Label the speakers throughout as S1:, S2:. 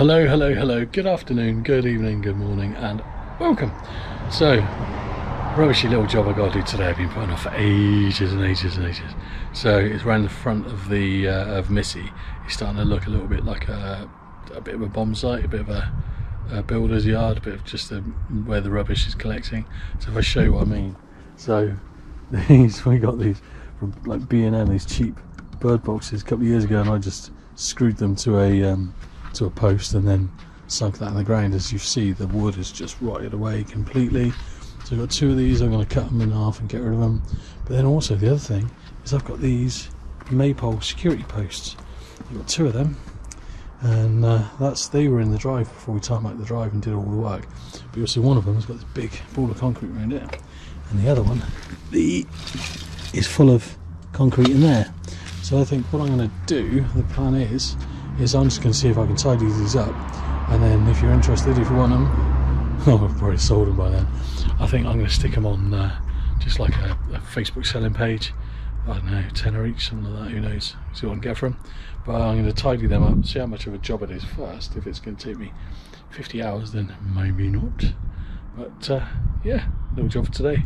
S1: Hello, hello, hello. Good afternoon, good evening, good morning, and welcome. So, rubbishy little job I got to do today. I've been putting off for ages and ages and ages. So it's around the front of the uh, of Missy. It's starting to look a little bit like a, a bit of a bomb site, a bit of a, a builder's yard, a bit of just where the rubbish is collecting. So if I show you what I mean, so these we got these from like B and M, these cheap bird boxes a couple of years ago, and I just screwed them to a um, to a post and then sunk that in the ground. As you see, the wood is just rotted away completely. So I've got two of these. I'm going to cut them in half and get rid of them. But then also the other thing is I've got these maypole security posts. I've got two of them, and uh, that's they were in the drive before we tarmacked the drive and did all the work. But you'll see one of them has got this big ball of concrete around it, and the other one, the is full of concrete in there. So I think what I'm going to do, the plan is, is I'm just going to see if I can tidy these up, and then if you're interested, if you want them, oh, I've probably sold them by then. I think I'm going to stick them on uh, just like a, a, Facebook selling page. I don't know, tenner each, something like that. Who knows? See what I can get from. But I'm going to tidy them up, see how much of a job it is first. If it's going to take me 50 hours, then maybe not. But uh, yeah, little job for today.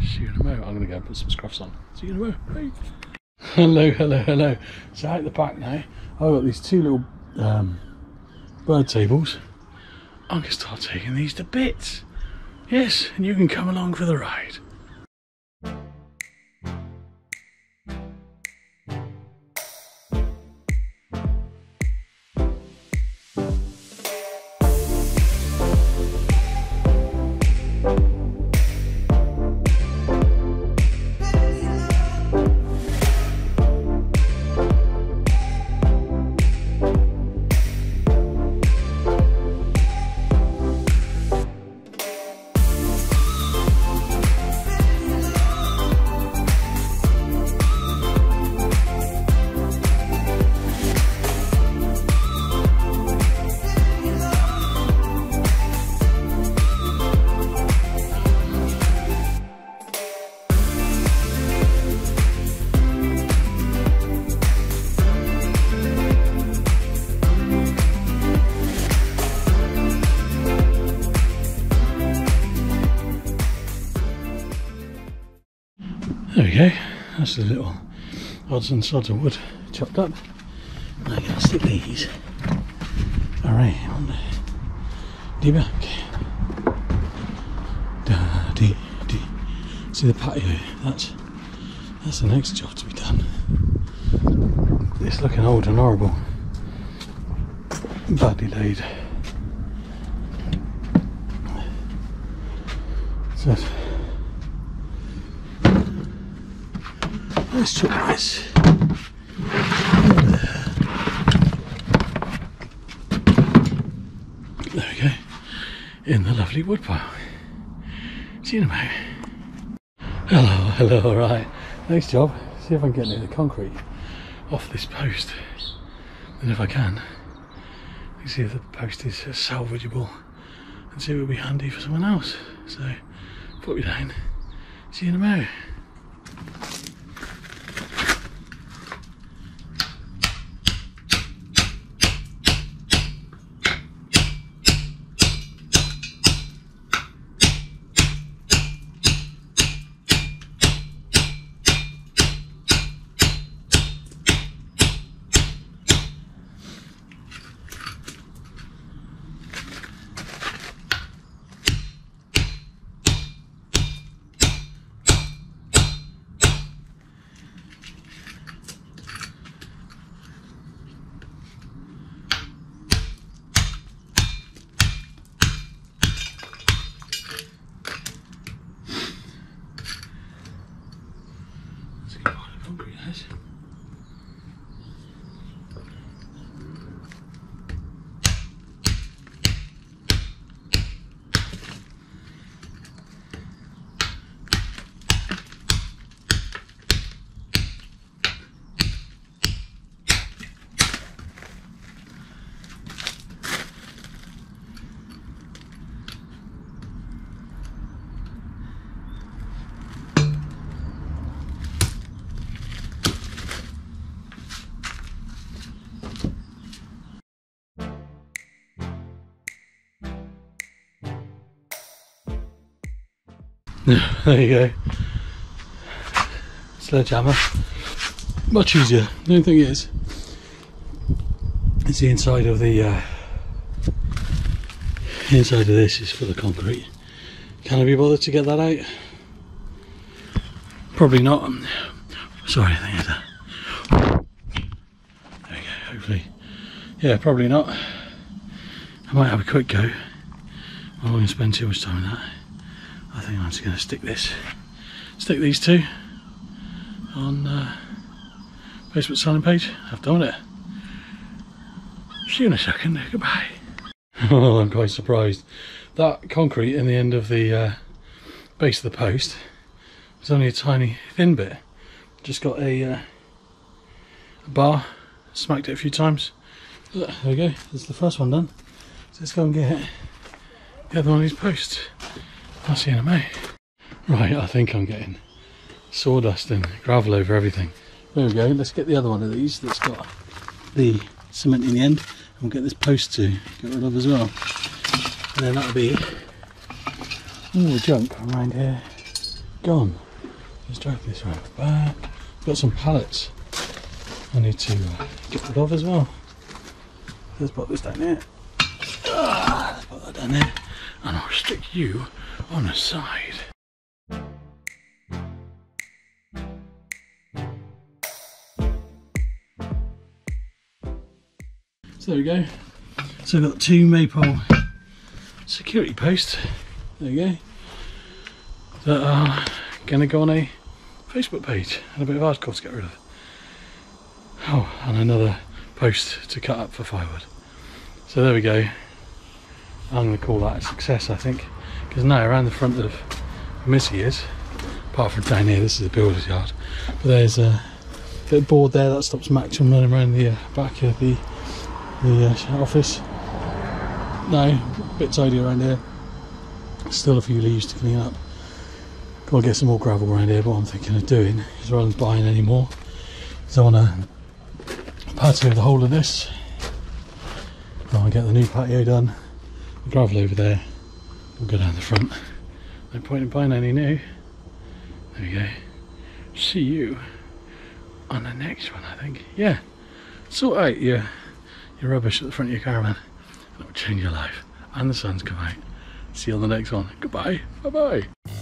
S1: See you in a moment. I'm going to go and put some scruffs on. See you in a moment. Bye. Hello, hello, hello. So out the back now, I've got these two little um, bird tables. I'm going to start taking these to bits. Yes, and you can come along for the ride. There we go. That's the little odds and sods of wood chopped up. Now I'm going to stick these on the back. Da, dee, dee. See the patio? That's that's the next job to be done. It's looking old and horrible. Badly laid. So Let's try this. There we go. In the lovely woodpile. See you in a moment. Hello, hello, alright. Next job, see if I can get near the concrete off this post. And if I can, see if the post is salvageable and see if it'll be handy for someone else. So, put me down. See you in a moment. hungry, guys. there you go. Sledgehammer. Much easier. The only thing is, it's the inside of the uh, inside of this is for the concrete. Can I be bothered to get that out? Probably not. Sorry, I think it's. There we go, hopefully. Yeah, probably not. I might have a quick go. Going to spend too much time on that. Think I'm just going to stick this, stick these two on uh, Facebook selling page. I've done it. See you in a second. Goodbye. well, I'm quite surprised. That concrete in the end of the uh, base of the post was only a tiny thin bit. Just got a, uh, a bar, smacked it a few times. There we go. There's the first one done. So let's go and get the other one of these posts. I'll see you in a minute. Right, I think I'm getting sawdust and gravel over everything. There we go. Let's get the other one of these that's got the cement in the end. And we'll get this post to get rid of as well. And then that'll be all the junk around here gone. Let's drag this right back. Got some pallets I need to uh, get rid of as well. Let's put this down here. Ah, let's put that down there. And I'll stick you on a side. So there we go. So I've got two Maypole security posts. There we go. That are going to go on a Facebook page and a bit of article to get rid of. Oh, and another post to cut up for firewood. So there we go. I'm to call that a success, I think, because now around the front of Missy is, apart from down here, this is the builder's yard, but there's a bit board there that stops Max from running around the uh, back of the the uh, office. No, a bit tidy around here. Still a few leaves to clean up. Got to get some more gravel around here. But what I'm thinking of doing is rather than buying any more, is I want to patio the whole of this. I want to get the new patio done. The gravel over there. We'll go down the front. No point in buying any new. There we go. See you on the next one, I think. Yeah. Sort out your your rubbish at the front of your caravan. That will change your life. And the sun's come out. See you on the next one. Goodbye. Bye bye.